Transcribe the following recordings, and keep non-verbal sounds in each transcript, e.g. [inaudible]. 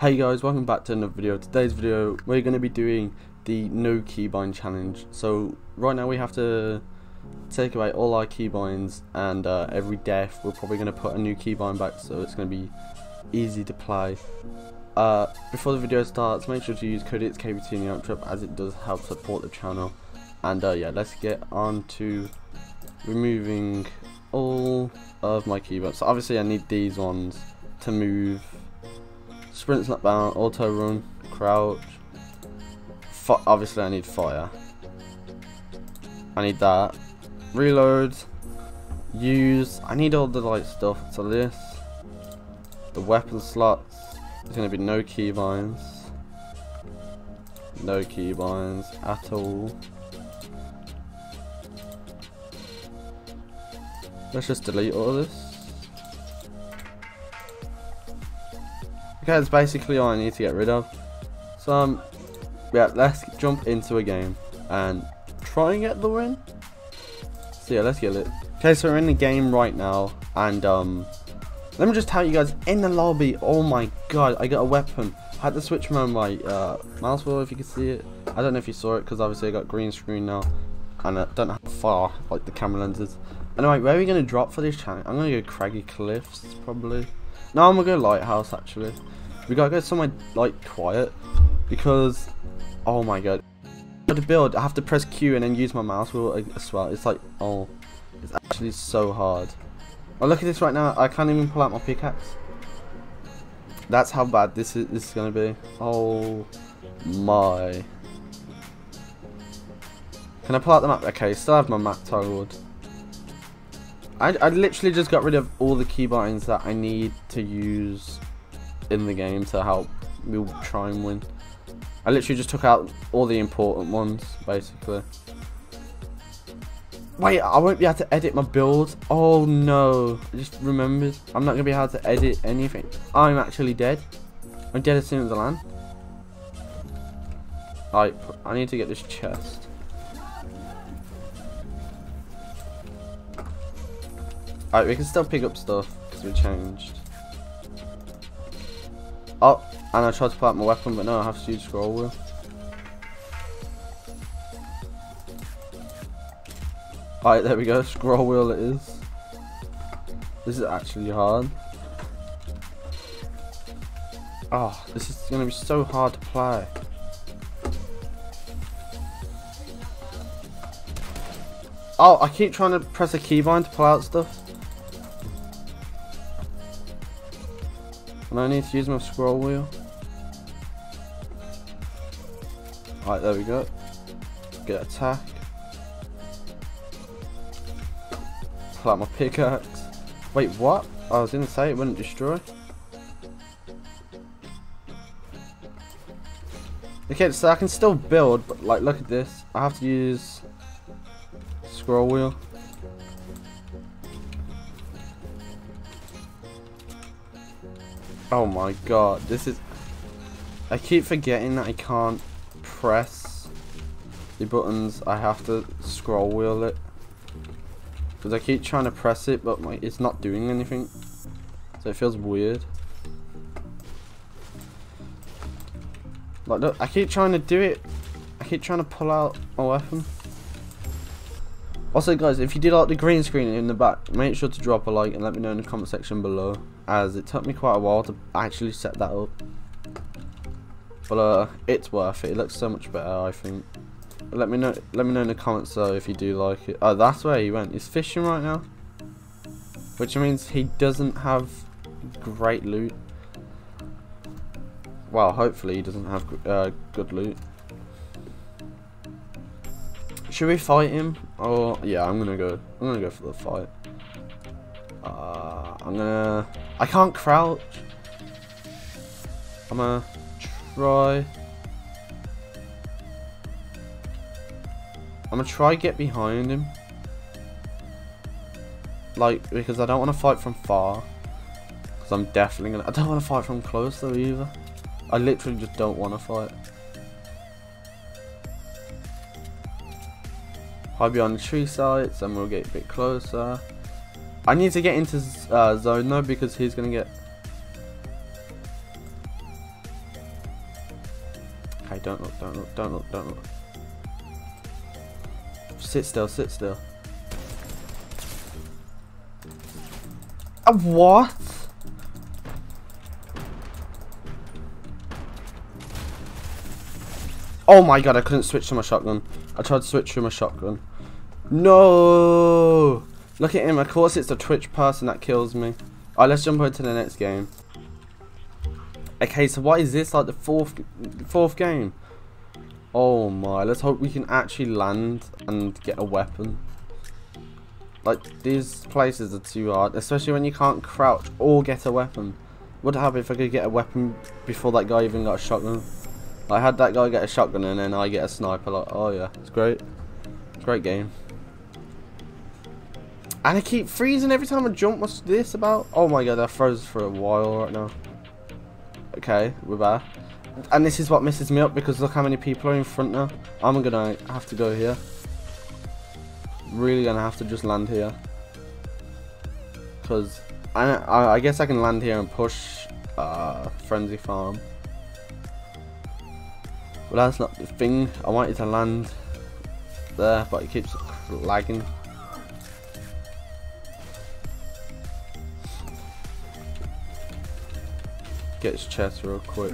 Hey guys, welcome back to another video. Today's video, we're going to be doing the no keybind challenge. So right now we have to take away all our keybinds and uh, every death we're probably going to put a new keybind back so it's going to be easy to play. Uh, before the video starts, make sure to use code ITSKBT in the outro as it does help support the channel. And uh, yeah, let's get on to removing all of my keybinds. So obviously I need these ones to move Sprint, snap bound, auto run, crouch. Obviously, I need fire. I need that. Reload. Use. I need all the light stuff. So this. The weapon slots. There's going to be no keybinds. No keybinds at all. Let's just delete all this. That's basically all I need to get rid of. So, um, yeah, let's jump into a game and try and get the win. So yeah, let's get it. Okay, so we're in the game right now, and um, let me just tell you guys, in the lobby, oh my god, I got a weapon. I had to switch my, my uh, mouse wheel if you can see it. I don't know if you saw it, because obviously I got green screen now, and I don't know how far, like, the camera lens is. Anyway, where are we going to drop for this channel? I'm going to go Craggy Cliffs, probably. No, I'm to go Lighthouse, actually. We gotta go somewhere like quiet because oh my god. To build, I have to press Q and then use my mouse wheel as well. It's like oh, it's actually so hard. Oh look at this right now. I can't even pull out my pickaxe. That's how bad this is. This is gonna be. Oh my. Can I pull out the map? Okay, still have my map toggled. I, I literally just got rid of all the keybinds that I need to use in the game to help me try and win. I literally just took out all the important ones, basically. Wait, I won't be able to edit my build. Oh no, I just remembered. I'm not going to be able to edit anything. I'm actually dead. I'm dead as soon as I land. Alright, I need to get this chest. Alright, we can still pick up stuff because we changed. Oh, and I tried to pull out my weapon, but no, I have to use scroll wheel. Alright, there we go, [laughs] scroll wheel it is. This is actually hard. Oh, this is going to be so hard to play. Oh, I keep trying to press a keybind to pull out stuff. And I need to use my scroll wheel. Right, there we go. Get attack. Pull out my pickaxe. Wait, what? I was gonna say it wouldn't destroy. Okay, so I can still build, but like, look at this. I have to use scroll wheel. Oh my god, this is... I keep forgetting that I can't press the buttons. I have to scroll wheel it. Because I keep trying to press it, but my, it's not doing anything. So it feels weird. Like, look, I keep trying to do it. I keep trying to pull out my weapon. Also guys, if you did like the green screen in the back, make sure to drop a like and let me know in the comment section below. As it took me quite a while to actually set that up. But uh, it's worth it. It looks so much better, I think. Let me know. Let me know in the comments though if you do like it. Oh, that's where he went. He's fishing right now, which means he doesn't have great loot. Well, hopefully he doesn't have uh, good loot. Should we fight him? Oh, yeah, I'm gonna go. I'm gonna go for the fight. Uh, I'm gonna. I can't crouch. I'm gonna try. I'm gonna try get behind him. Like, because I don't want to fight from far. Because I'm definitely gonna. I don't want to fight from close though either. I literally just don't want to fight. Hide behind the tree sites and we'll get a bit closer. I need to get into uh, zone though because he's going to get... Okay, don't look, don't look, don't look, don't look. Sit still, sit still. Uh, what? Oh my god, I couldn't switch to my shotgun. I tried to switch to my shotgun. No! Look at him, of course it's the Twitch person that kills me. Alright, let's jump into the next game. Okay, so what is this? Like the fourth fourth game? Oh my, let's hope we can actually land and get a weapon. Like, these places are too hard, especially when you can't crouch or get a weapon. Would happen if I could get a weapon before that guy even got a shotgun? I had that guy get a shotgun and then I get a sniper, like, oh yeah, it's great. Great game. And I keep freezing every time I jump, what's this about? Oh my god, I froze for a while right now. Okay, we're back. And this is what messes me up because look how many people are in front now. I'm gonna have to go here. Really gonna have to just land here. Because I, I, I guess I can land here and push uh, Frenzy Farm. But that's not the thing. I wanted to land there, but it keeps lagging. Get his chest real quick.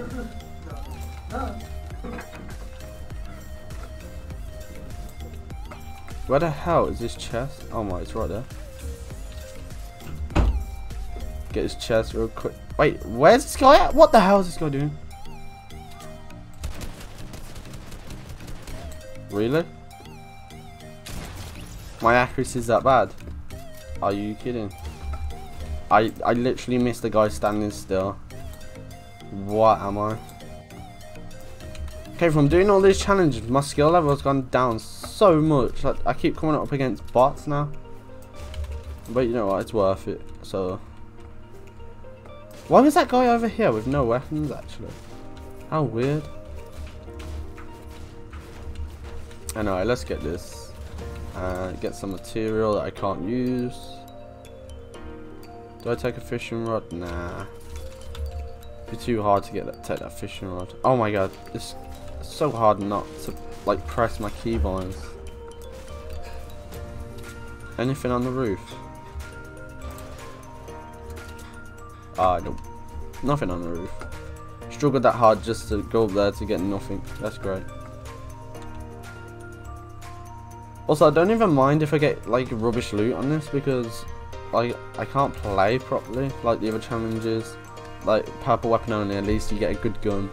Where the hell is this chest? Oh my, it's right there. Get his chest real quick. Wait, where's this guy at? What the hell is this guy doing? Really? My accuracy is that bad? Are you kidding? I I literally missed the guy standing still. What am I? Okay, from doing all these challenges, my skill level has gone down so much. Like, I keep coming up against bots now. But you know what, it's worth it. So, why was that guy over here with no weapons, actually? How weird. Anyway, let's get this. Uh, get some material that I can't use. Do I take a fishing rod? Nah. Be too hard to get that, take that fishing rod. Oh my god, it's so hard not to like press my keybinds. Anything on the roof? Ah, no, nothing on the roof. Struggled that hard just to go up there to get nothing. That's great. Also, I don't even mind if I get like rubbish loot on this because like I can't play properly like the other challenges. Like purple weapon only, at least you get a good gun.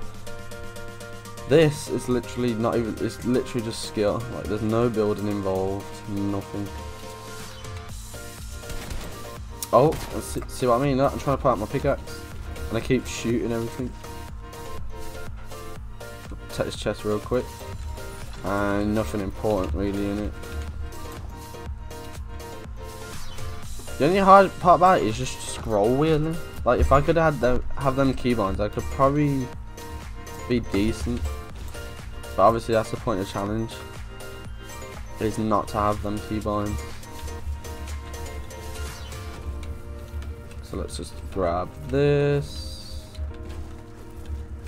This is literally not even, it's literally just skill. Like there's no building involved, nothing. Oh, see, see what I mean? I'm trying to put out my pickaxe and I keep shooting everything. Take this chest real quick. And nothing important really in it. The only hard part about it is just scroll wheeling. Like if I could have them, have them keybinds, I could probably be decent. But obviously that's the point of challenge. Is not to have them keybinds. So let's just grab this.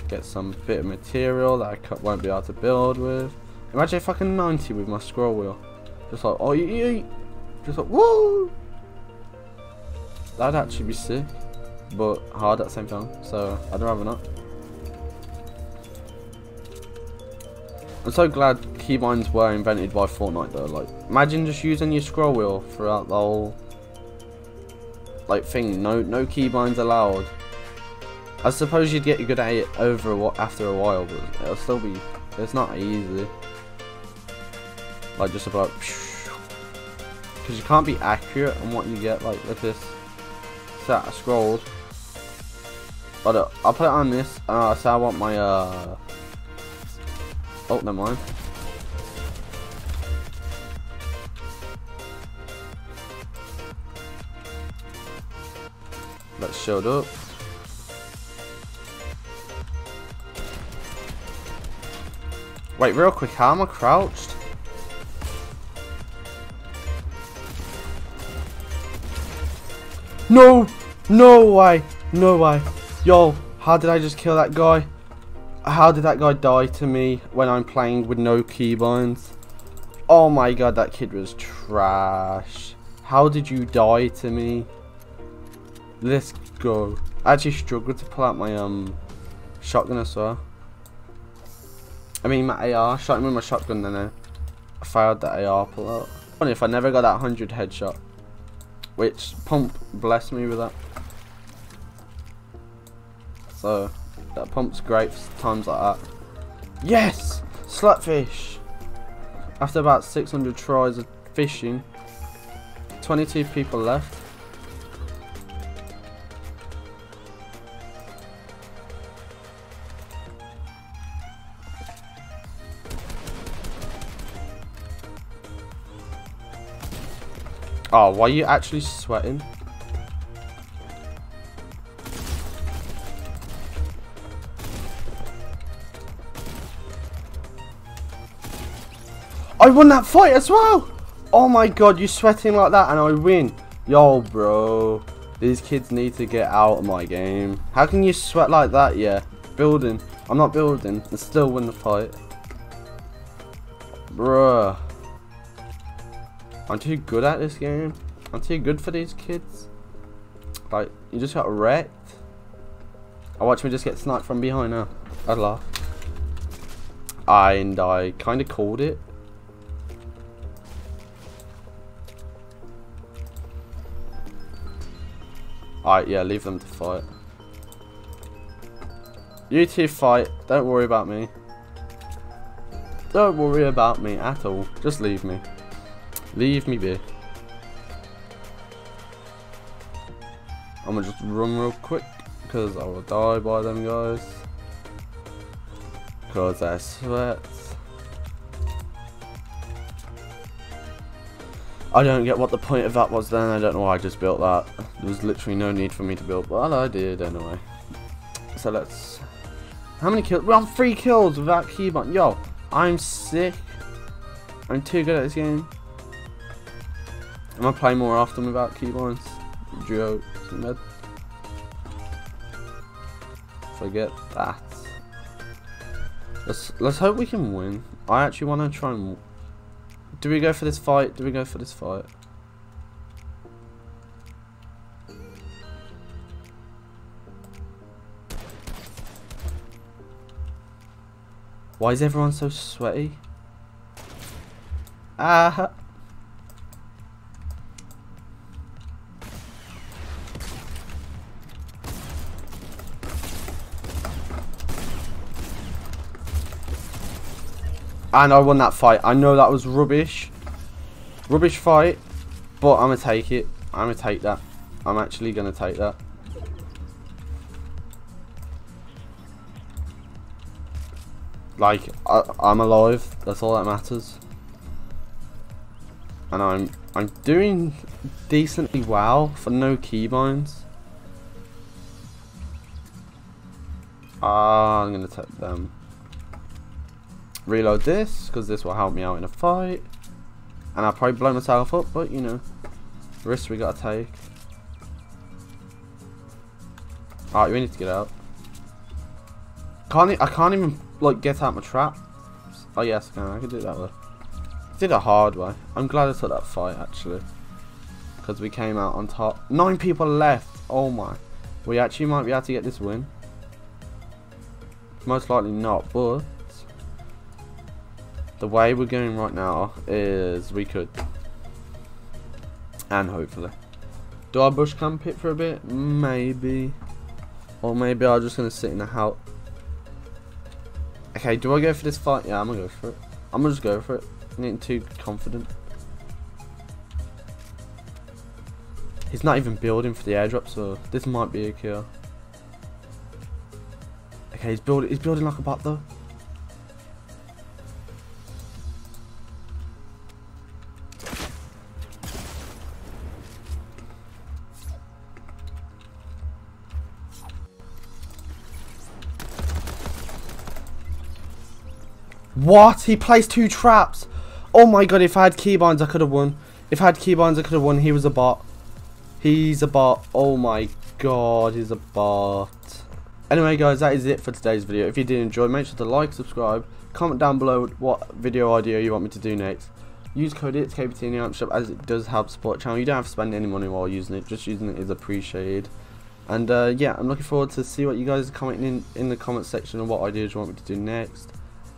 Get some bit of material that I won't be able to build with. Imagine if I can 90 with my scroll wheel. Just like, oh, eat, Just like, woo! That'd actually be sick. But hard at the same time. So, I'd rather not. I'm so glad keybinds were invented by Fortnite though. Like, imagine just using your scroll wheel throughout the whole like thing. No, no keybinds allowed. I suppose you'd get good at it over a, after a while, but it'll still be. It's not easy. Like just about because you can't be accurate on what you get. Like with this set, I scrolled. But uh, I'll put it on this. Uh, so I want my uh Oh, never mind. That showed up. Wait, real quick, how am I crouched? No! No way! No way! Yo, how did I just kill that guy? How did that guy die to me when I'm playing with no keybinds? Oh my god, that kid was trash. How did you die to me? Let's go. I actually struggled to pull out my um shotgun as well. I mean my AR, shot him with my shotgun then I failed that AR pull out. Funny if I never got that 100 headshot. Which pump blessed me with that. So that pump's great for times like that. Yes! Slurpfish! After about 600 tries of fishing, 22 people left. Oh, why are you actually sweating? I won that fight as well! Oh my god, you're sweating like that and I win. Yo, bro. These kids need to get out of my game. How can you sweat like that? Yeah. Building. I'm not building. And still win the fight. Bruh. I'm too good at this game. I'm too good for these kids. Like, you just got wrecked. I watch me just get sniped from behind now. I'd laugh. And I kind of called it. Alright, yeah, leave them to fight. You two fight. Don't worry about me. Don't worry about me at all. Just leave me. Leave me be. I'm gonna just run real quick because I will die by them guys. Because I sweat. I don't get what the point of that was then. I don't know why I just built that. There was literally no need for me to build, but I did anyway. So let's... How many kills? We're on three kills without keybind. Yo, I'm sick. I'm too good at this game. I'm gonna play more often without keybinds. Duo, med. Forget that. Let's let's hope we can win. I actually want to try and do we go for this fight? Do we go for this fight? Why is everyone so sweaty? Ah. And I won that fight. I know that was rubbish. Rubbish fight. But I'm going to take it. I'm going to take that. I'm actually going to take that. Like, I, I'm alive. That's all that matters. And I'm I'm doing decently well for no keybinds. Ah, I'm going to take them reload this because this will help me out in a fight. And I'll probably blow myself up but you know risks we gotta take. Alright we need to get out. Can't I can't even like get out my trap oh yes I can. I can do that way. Did a hard way. I'm glad I took that fight actually. Because we came out on top. Nine people left. Oh my. We actually might be able to get this win. Most likely not but the way we're going right now is we could. And hopefully. Do I bush camp it for a bit? Maybe. Or maybe I'm just going to sit in the house. Okay, do I go for this fight? Yeah, I'm going to go for it. I'm going to just go for it. I'm getting too confident. He's not even building for the airdrop, so this might be a kill. Okay, he's building. He's building like a bot though. What? He placed two traps. Oh my god, if I had keybinds, I could have won. If I had keybinds, I could have won. He was a bot. He's a bot. Oh my god, he's a bot. Anyway guys, that is it for today's video. If you did enjoy, make sure to like, subscribe, comment down below what video idea you want me to do next. Use code ITSKBT in the item shop as it does help support channel. You don't have to spend any money while using it, just using it is appreciated. And uh, yeah, I'm looking forward to see what you guys are commenting in, in the comment section and what ideas you want me to do next.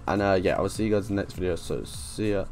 And uh, yeah, I'll see you guys in the next video, so see ya.